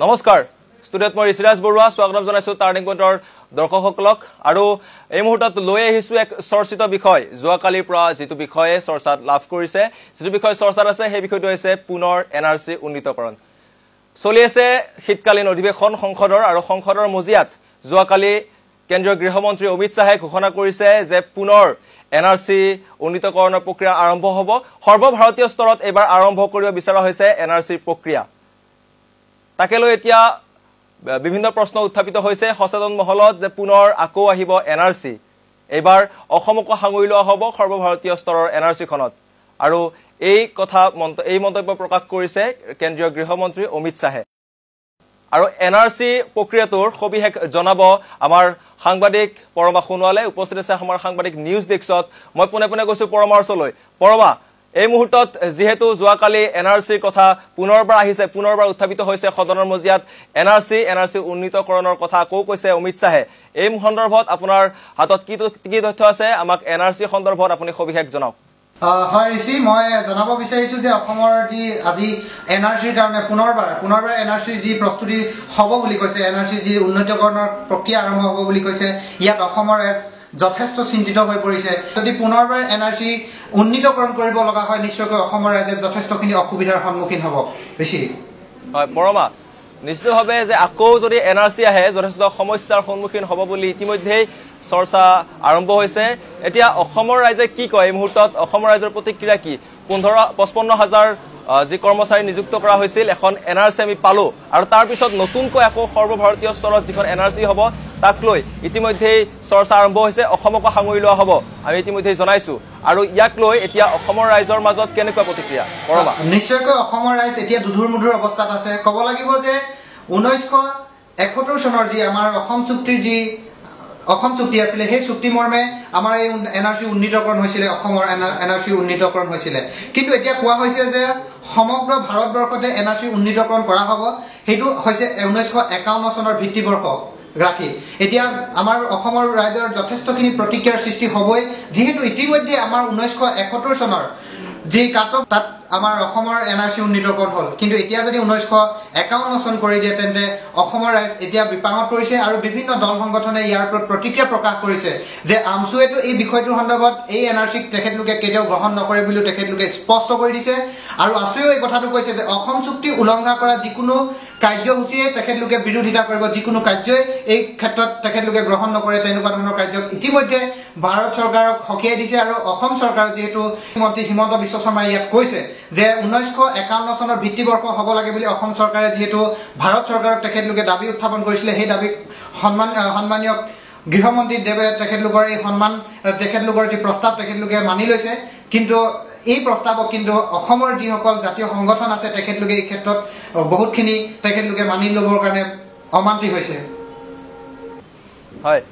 নমস্কাৰ। ষ্টুডিঅ'ত মই ঋষিৰাজ বৰুৱা স্বাগতম জনাইছোঁ টাৰ্ণিং পইণ্টৰ দৰ্শকসকলক। আৰু এই মুহূৰ্তত লৈ আহিছোঁ এক চৰ্চিত বিষয়। যোৱাকালিৰ পৰা যিটো বিষয়ে চৰ্চাত লাভ কৰিছে যিটো বিষয় চৰ্চাত আছে সেই বিষয়টো হৈছে পুনৰ এন আৰ চি উন্নীতকৰণ। চলি আছে শীতকালীন অধিৱেশন সংসদৰ আৰু সংসদৰ মজিয়াত যোৱাকালি কেন্দ্ৰীয় গৃহমন্ত্ৰী অমিত শ্বাহে ঘোষণা কৰিছে যে পুনৰ এন আৰ চি উন্নীতকৰণৰ প্ৰক্ৰিয়া আৰম্ভ হ'ব। সৰ্বভাৰতীয় স্তৰত এইবাৰ আৰম্ভ কৰিব বিচৰা হৈছে এন আৰ চিৰ প্ৰক্ৰিয়া। তাকে লৈ এতিয়া বিভিন্ন প্ৰশ্ন উত্থাপিত হৈছে। সচেতন মহলত যে পুনৰ আকৌ আহিব এন আৰ চি। এইবাৰ অসমকো সাঙুৰি লোৱা হ'ব সৰ্বভাৰতীয় স্তৰৰ এন আৰ চিখনত। আৰু এই কথা এই মন্তব্য প্ৰকাশ কৰিছে কেন্দ্ৰীয় গৃহমন্ত্ৰী অমিত শ্বাহে। আৰু এন আৰ চি প্ৰক্ৰিয়াটোৰ সবিশেষ জনাব আমাৰ সাংবাদিক পৰমা সোণোৱালে। উপস্থিত আছে আমাৰ সাংবাদিক নিউজ ডেস্কত। মই পোনে পোনে গৈছো পৰমাৰ ওচৰলৈ। পৰমা এই মুহূৰ্তত যিহেতু যোৱাকালি এন আৰ চিৰ কথা পুনৰবাৰ আহিছে পুনৰবাৰ উত্থাপিত হৈছে সদনৰ মজিয়াত N R C N R C উন্নীতকৰণৰ কথা আকৌ কৈছে অমিত শ্বাহে। এই সন্দৰ্ভত আপোনাৰ হাতত কি কি তথ্য আছে? আমাক এন আৰ চি সন্দৰ্ভত আপুনি সবিশেষ জনাওক। হয় ঋষি মই জনাব বিচাৰিছো যে অসমৰ যি আজি এন আৰ চিৰ কাৰণে পুনৰবাৰ পুনৰবাৰ এন আৰ চিৰ যি প্ৰস্তুতি হ'ব বুলি কৈছে এন আৰ চিৰ যি উন্নতিকৰণৰ প্ৰক্ৰিয়া আৰম্ভ হ'ব বুলি কৈছে ইয়াত অসমৰ ৰাইজ যথেষ্ট চিন্তিত হৈ পৰিছে। যদি পুনৰবাৰ এন আৰ চি উন্নীতকৰণ কৰিব লগা হয় নিশ্চয়কৈ অসমৰ ৰাইজে যথেষ্টখিনি অসুবিধাৰ সন্মুখীন হ'ব। ঋষি? হয় পৰমা নিশ্চিতভাৱে যে আকৌ যদি এন আৰ চি আহে যথেষ্ট সমস্যাৰ সন্মুখীন হ'ব বুলি ইতিমধ্যেই চৰ্চা আৰম্ভ হৈছে। এতিয়া অসমৰ ৰাইজে কি কয়? এই মুহূৰ্তত অসমৰ ৰাইজৰ প্ৰতিক্ৰিয়া কি? পোন্ধৰ পঁচপন্ন হাজাৰ যি কৰ্মচাৰী নিযুক্ত কৰা হৈছিল এখন এন আৰ চি আমি পালোঁ। আৰু তাৰপিছত নতুনকৈ আকৌ সৰ্বভাৰতীয় স্তৰত যিখন এন আৰ চি হ'ব তাক লৈ ইতিমধ্যেই চৰ্চা আৰম্ভ হৈছে অসমকো সাঙুৰি লোৱা হ'ব আমি ইতিমধ্যেই জনাইছোঁ। আৰু ইয়াক লৈ এতিয়া অসমৰ ৰাইজৰ মাজত কেনেকুৱা প্ৰতিক্ৰিয়া? পৰমা নিশ্চয়কৈ অসমৰ ৰাইজ এতিয়া দুধুৰ মুধুৰ অৱস্থাত আছে। ক'ব লাগিব যে ঊনৈছশ এসত্তৰ চনৰ যি আমাৰ অসম চুক্তিৰ যি অসম চুক্তি আছিলে সেই চুক্তি মৰ্মে আমাৰ এই এন আৰ চি উন্নীতকৰণ হৈছিলে অসমৰ এন আৰ চি উন্নীতকৰণ হৈছিলে। কিন্তু এতিয়া কোৱা হৈছে যে সমগ্ৰ ভাৰতবৰ্ষতে এন আৰ চি উন্নীতকৰণ কৰা হ'ব সেইটো হৈছে ঊনৈছশ একাৱন্ন চনৰ ভিত্তিবৰ্ষ ৰাখি এতিয়া আমাৰ অসমৰ ৰাইজৰ যথেষ্টখিনি প্ৰতিক্ৰিয়াৰ সৃষ্টি হ'বই যিহেতু ইতিমধ্যে আমাৰ ঊনৈছশ এসত্তৰ চনৰ যি কাটক তাত আমাৰ অসমৰ এন আৰ চি উন্নীতকৰণ হ'ল। কিন্তু এতিয়া যদি ঊনৈছশ একাৱন্ন চন কৰি দিয়ে তেন্তে অসমৰ ৰাইজ এতিয়া বিপাঙত পৰিছে আৰু বিভিন্ন দল সংগঠনে ইয়াৰ ওপৰত প্ৰতিক্ৰিয়া প্ৰকাশ কৰিছে যে আমচুৱেতো এই বিষয়টোৰ সন্দৰ্ভত এই এন আৰ চিক তেখেতলোকে কেতিয়াও গ্ৰহণ নকৰে বুলিও তেখেতলোকে স্পষ্ট কৰি দিছে। আৰু আছুৱেও এই কথাটো কৈছে যে অসম চুক্তি উলংঘা কৰা যিকোনো কাৰ্যসূচীয়ে তেখেতলোকে বিৰোধিতা কৰিব যিকোনো কাৰ্যই এই ক্ষেত্ৰত তেখেতলোকে গ্ৰহণ নকৰে তেনেকুৱা ধৰণৰ কাৰ্যক ইতিমধ্যে ভাৰত চৰকাৰক সকীয়াই দিছে আৰু অসম চৰকাৰ যিহেতু মন্ত্ৰী হিমন্ত বিশ্ব শৰ্মাই ইয়াত কৈছে। যে ঊনৈছশ একাৱন্ন চনৰ ভিত্তিবৰ্ষ হ'ব লাগে বুলি অসম চৰকাৰে যিহেতু ভাৰত চৰকাৰক তেখেতলোকে দাবী উত্থাপন কৰিছিলে সেই দাবীক সন্মান সন্মানীয় গৃহমন্ত্ৰী দেৱে তেখেতলোকৰ এই সন্মান তেখেতলোকৰ যি প্ৰস্তাৱ তেখেতলোকে মানি লৈছে। কিন্তু এই প্ৰস্তাৱক কিন্তু অসমৰ যিসকল জাতীয় সংগঠন আছে তেখেতলোকে এই ক্ষেত্ৰত বহুতখিনি তেখেতলোকে মানি ল'বৰ কাৰণে অমান্তি হৈছে। হয়।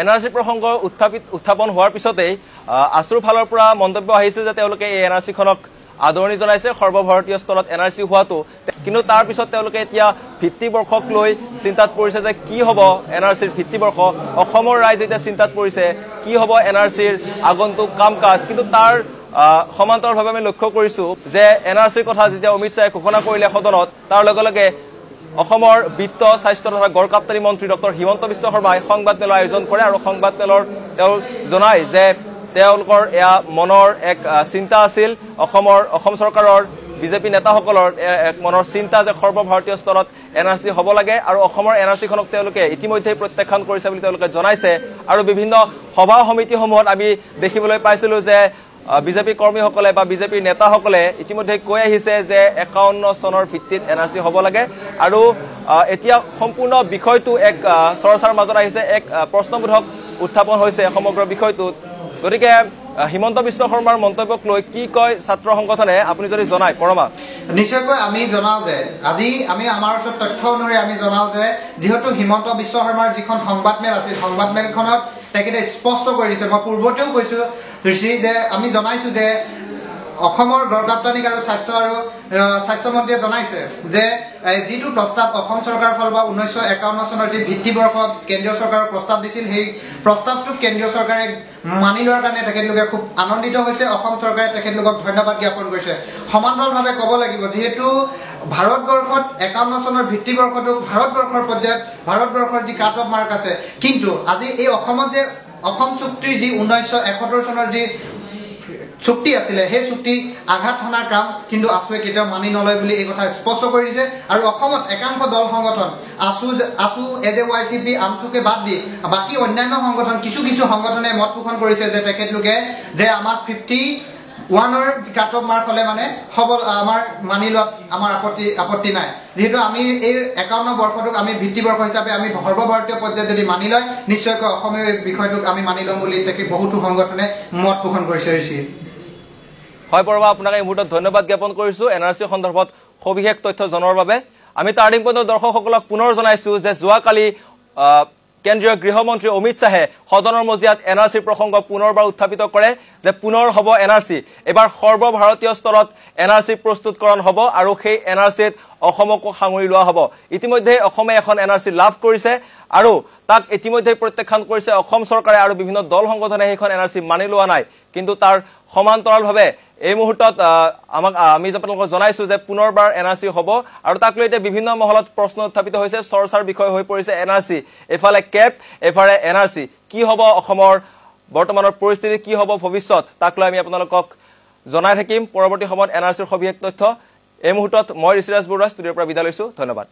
এন আৰ চি প্ৰসংগ উত্থাপিত উত্থাপন হোৱাৰ পিছতেই আছুৰ ফালৰ পৰা মন্তব্য আহিছে যে তেওঁলোকে এই এন আৰ চিখনক আদৰণি জনাইছে সৰ্বভাৰতীয় স্তৰত এন আৰ চি হোৱাটো। কিন্তু তাৰ পিছত তেওঁলোকে এতিয়া ভিত্তিবৰ্ষক লৈ চিন্তাত পৰিছে যে কি হ'ব এন আৰ চিৰ ভিত্তিবৰ্ষ। অসমৰ ৰাইজ এতিয়া চিন্তাত পৰিছে কি হ'ব এন আৰ চিৰ আগন্তুক কাম কাজ কিন্তু তাৰ সমান্তৰভাৱে আমি লক্ষ্য কৰিছোঁ যে এন আৰ চিৰ কথা যেতিয়া অমিত শ্বাহে ঘোষণা কৰিলে সদনত তাৰ লগে লগে অসমৰ বিত্ত স্বাস্থ্য তথা গড়কাপ্তানী মন্ত্ৰী ডক্টৰ হিমন্ত বিশ্ব শৰ্মাই সংবাদ মেলৰ আয়োজন কৰে আৰু সংবাদ মেলৰ তেওঁ জনায় যে তেওঁলোকৰ এয়া মনৰ এক চিন্তা আছিল। অসমৰ অসম চৰকাৰৰ বিজেপি নেতাসকলৰ এক মনৰ চিন্তা যে সৰ্বভাৰতীয় স্তৰত এন আৰ চি হ'ব লাগে আৰু অসমৰ এন আৰ চিখনক তেওঁলোকে ইতিমধ্যেই প্ৰত্যাখ্যান কৰিছে বুলি তেওঁলোকে জনাইছে। আৰু বিভিন্ন সভা সমিতিসমূহত আমি দেখিবলৈ পাইছিলোঁ যে বিজেপি কৰ্মীসকলে বা বিজেপিৰ নেতাসকলে ইতিমধ্যে কৈ আহিছে যে একাৱন্ন চনৰ ভিত্তিত এন আৰ চি হ'ব লাগে। আৰু এতিয়া সম্পূৰ্ণ বিষয়টো এক চৰ্চাৰ মাজত আহিছে। এক প্ৰশ্নবোধক উত্থাপন হৈছে সমগ্ৰ বিষয়টোত। গতিকে হিমন্ত বিশ্ব শৰ্মাৰ মন্তব্যক লৈ কি কয় ছাত্ৰ সংগঠনে আপুনি যদি জনায় পৰমা। নিশ্চয়কৈ আমি জনাওঁ যে আজি আমি আমাৰ ওচৰত তথ্য অনুসৰি আমি জনাওঁ যে যিহেতু হিমন্ত বিশ্ব শৰ্মাৰ যিখন সংবাদমেল আছিল সংবাদমেলখনত তেখেতে স্পষ্ট কৰি দিছে মই পূৰ্বতেও কৈছোঁ যে আমি জনাইছোঁ যে অসমৰ গড়কাপ্তানিক আৰু স্বাস্থ্য আৰু স্বাস্থ্যমন্ত্ৰীয়ে জনাইছে যে যিটো প্ৰস্তাৱ অসম চৰকাৰৰ ফালৰ পৰা ঊনৈছশ একাৱন্ন চনৰ যি ভিত্তিবৰ্ষত কেন্দ্ৰীয় চৰকাৰৰ প্ৰস্তাৱ দিছিল সেই প্ৰস্তাৱটোক কেন্দ্ৰীয় চৰকাৰে মানি লোৱাৰ কাৰণে তেখেতলোকে খুব আনন্দিত হৈছে। অসম চৰকাৰে তেখেতলোকক ধন্যবাদ জ্ঞাপন কৰিছে। সমান্তৰালভাৱে ক'ব লাগিব যিহেতু ভাৰতবৰ্ষত একাৱন্ন চনৰ ভিত্তিবৰ্ষটো ভাৰতবৰ্ষৰ পৰ্যায়ত ভাৰতবৰ্ষৰ যি কাট অফ মাৰ্ক আছে কিন্তু আজি এই অসমত যে অসম চুক্তিৰ যি ঊনৈছশ এসত্তৰ চনৰ যি চুক্তি আছিলে সেই চুক্তি আঘাত সনাৰ কাম কিন্তু আছুৱে কেতিয়াও মানি নলয় বুলি এই কথা স্পষ্ট কৰি দিছে। আৰু অসমত একাংশ দল সংগঠন আছু আছু এ ৱাই চি পি আমচুকে বাদ দি বাকী অন্যান্য সংগঠন কিছু কিছু সংগঠনে মত পোষণ কৰিছে যে তেখেতলোকে যে আমাক ফিফটি ওৱানৰ কাট অফ মাৰ্ক হ'লে মানে সবল আমাৰ মানি লোৱাত আমাৰ আপত্তি আপত্তি নাই। যিহেতু আমি এই একাৱন্ন বৰ্ষটোক আমি ভিত্তিবৰ্ষ হিচাপে আমি সৰ্বভাৰতীয় পৰ্যায়ত যদি মানি লয় নিশ্চয়কৈ অসমীয়া বিষয়টোক আমি মানি ল'ম বুলি তেখেত বহুতো সংগঠনে মত পোষণ কৰিছে ঋষি হয় বৰমা আপোনাক এই মুহূৰ্তত ধন্যবাদ জ্ঞাপন কৰিছো। এন আৰ চি সন্দৰ্ভত সবিশেষ তথ্য জনোৱাৰ বাবে। আমি টাৰ্ণিং পইণ্টৰ দৰ্শকসকলক পুনৰ জনাইছো যে যোৱাকালি কেন্দ্ৰীয় গৃহমন্ত্ৰী অমিত শ্বাহে সদনৰ মজিয়াত এন আৰ চিৰ প্ৰসংগ পুনৰবাৰ উত্থাপিত কৰে যে পুনৰ হ'ব এন আৰ চি। এইবাৰ সৰ্বভাৰতীয় স্তৰত এন আৰ চি প্ৰস্তুতকৰণ হ'ব আৰু সেই এন আৰ চিত অসমকো সাঙুৰি লোৱা হ'ব। ইতিমধ্যে অসমে এখন এন আৰ চি লাভ কৰিছে আৰু তাক ইতিমধ্যে প্ৰত্যাখ্যান কৰিছে অসম চৰকাৰে আৰু বিভিন্ন দল সংগঠনে সেইখন এন আৰ চি মানি লোৱা নাই। কিন্তু তাৰ সমান্তৰালভাৱে এই মুহূৰ্তত আমাক আমি আপোনালোকক জনাইছো যে পুনৰবাৰ এন আৰ চি হ'ব আৰু তাক লৈ এতিয়া বিভিন্ন মহলত প্ৰশ্ন উত্থাপিত হৈছে চৰ্চাৰ বিষয় হৈ পৰিছে এন আৰ চি। এফালে কেপ এফালে এন আৰ চি। কি হ'ব অসমৰ বৰ্তমানৰ পৰিস্থিতি কি হ'ব ভৱিষ্যত তাক লৈ আমি আপোনালোকক জনাই থাকিম। পৰৱৰ্তী সময়ত এন আৰ চিৰ সবিশেষ তথ্য। এই মুহূৰ্তত মই ঋষিৰাজ বৰুৱা ষ্টুডিঅ'ৰ পৰা বিদায় লৈছো। ধন্যবাদ।